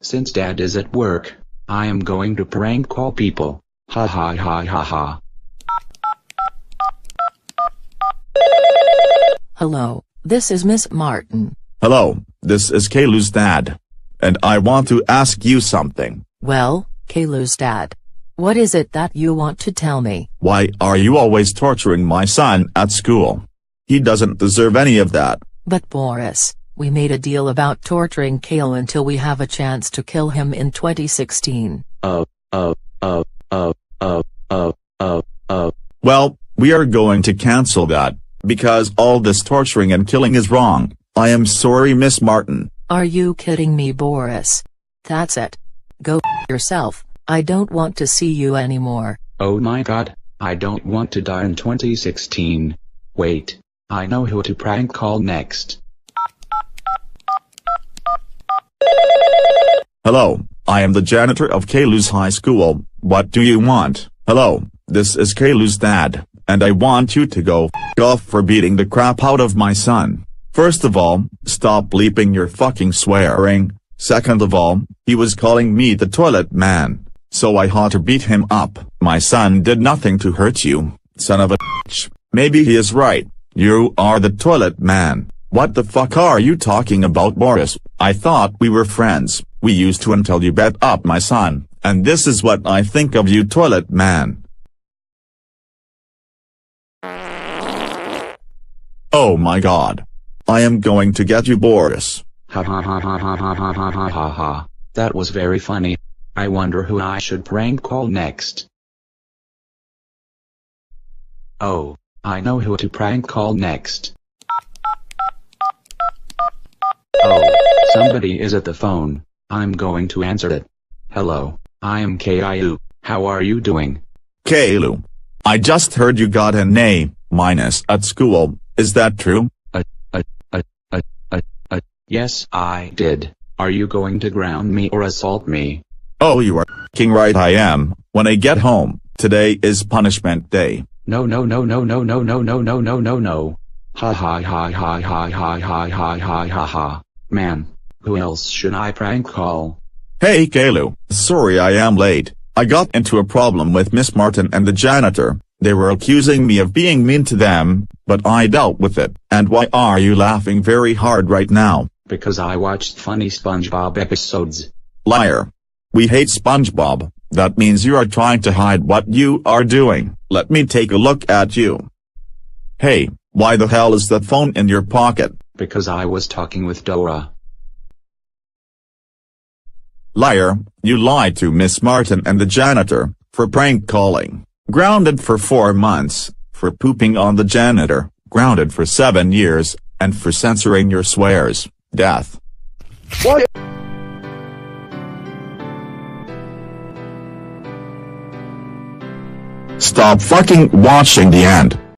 Since dad is at work, I am going to prank call people. Ha ha ha ha ha. Hello, this is Miss Martin. Hello, this is Caillou's dad. And I want to ask you something. Well, Caillou's dad. What is it that you want to tell me? Why are you always torturing my son at school? He doesn't deserve any of that. But Boris, we made a deal about torturing Caillou until we have a chance to kill him in 2016. Uh, uh, uh, uh, uh, uh, uh, uh. Well, we are going to cancel that, because all this torturing and killing is wrong. I am sorry Miss Martin. Are you kidding me Boris? That's it. Go yourself, I don't want to see you anymore. Oh my god, I don't want to die in 2016. Wait, I know who to prank call next. Hello, I am the janitor of Caillou's high school, what do you want? Hello, this is Caillou's dad, and I want you to go off for beating the crap out of my son. First of all, stop bleeping your fucking swearing, second of all, he was calling me the toilet man, so I had to beat him up. My son did nothing to hurt you, son of a bitch. Maybe he is right, you are the toilet man. What the fuck are you talking about Boris? I thought we were friends, we used to until you bet up my son, and this is what I think of you toilet man. Oh my god. I am going to get you Boris. Ha ha ha ha ha ha ha ha ha ha ha. That was very funny. I wonder who I should prank call next. Oh, I know who to prank call next. Oh, somebody is at the phone. I'm going to answer it. Hello, I am KIU. How are you doing? Caillou. I just heard you got an A minus at school, is that true? Yes, I did. Are you going to ground me or assault me? Oh you are f***ing right I am, when I get home, today is punishment day. No no no no no no no no no no no no. Ha ha ha ha ha ha ha ha ha ha ha. Man, who else should I prank call? Hey Caillou, sorry I am late. I got into a problem with Miss Martin and the janitor. They were accusing me of being mean to them, but I dealt with it. And why are you laughing very hard right now? Because I watched funny SpongeBob episodes. Liar. We hate SpongeBob, that means you are trying to hide what you are doing. Let me take a look at you. Hey, why the hell is that phone in your pocket? Because I was talking with Dora. Liar, you lied to Miss Martin and the janitor, for prank calling. Grounded for four months, for pooping on the janitor, grounded for seven years, and for censoring your swears. Death. What? Stop fucking watching the end.